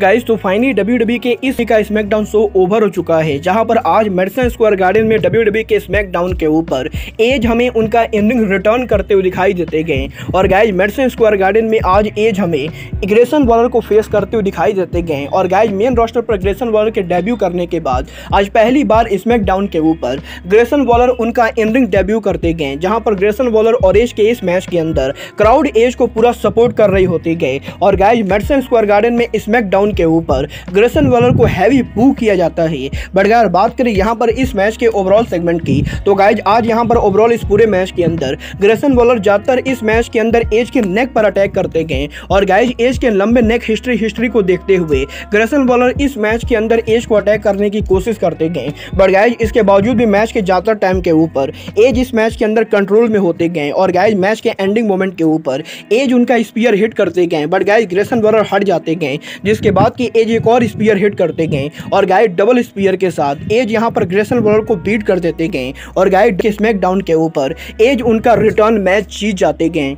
Guys तो finally W के इस का स्मैकडाउन शो ओवर हो चुका है, जहाँ पर आज मेडिसन स्क्वायर गार्डन में डब्ल्यू के स्मैकडाउन के ऊपर एज हमें उनका इनिंग रिटर्न करते हुए दिखाई देते गए। और गाइज़ मेडिसन स्क्वायर गार्डन में आज एज हमें ग्रेसन बॉलर को फेस करते हुए दिखाई देते गए। और गाइज़ मेन रोस्टर पर ग्रेसन बॉलर के डेब्यू करने के बाद आज पहली बार स्मैकडाउन के ऊपर ग्रेसन बॉलर उनका इनिंग डेब्यू करते गए, जहाँ पर ग्रेसन बॉलर और एज के इस मैच के अंदर क्राउड एज को पूरा सपोर्ट कर रही होती गए। और गाइज़ मेडिसन स्क्वायर गार्डन में स्मैकडाउन डाउन के ऊपर ग्रेसन वॉलर को हैवी बू किया जाता है। बट अगर बात करें यहाँ पर इस मैच के ओवरऑल सेगमेंट की तो गाइज़ आज यहाँ पर ओवरऑल इस पूरे मैच के अंदर ग्रेसन वॉलर ज़्यादातर इस मैच के अंदर एज के नेक पर अटैक करते गए। और गाइज़ एज के लंबे नेक हिस्ट्री हिस्ट्री को देखते हुए ग्रेसन वॉलर इस मैच के अंदर एज को अटैक करने की कोशिश करते गए। बट गाइज़ इसके बावजूद भी मैच के ज़्यादातर टाइम के ऊपर एज इस मैच के अंदर कंट्रोल में होते गए। और गाइज़ मैच के एंडिंग मोमेंट के ऊपर एज उनका स्पीयर हिट करते गए। बट गाइज़ ग्रेसन वॉलर हट जाते गए, जिसके बाद कि एज एक और स्पीयर हिट करते गए और गाय डबल स्पीयर के साथ एज यहाँ पर ग्रेसन वर्ल्ड को बीट कर देते गए और गाय स्मैक डाउन के ऊपर एज उनका रिटर्न मैच जीत जाते गए।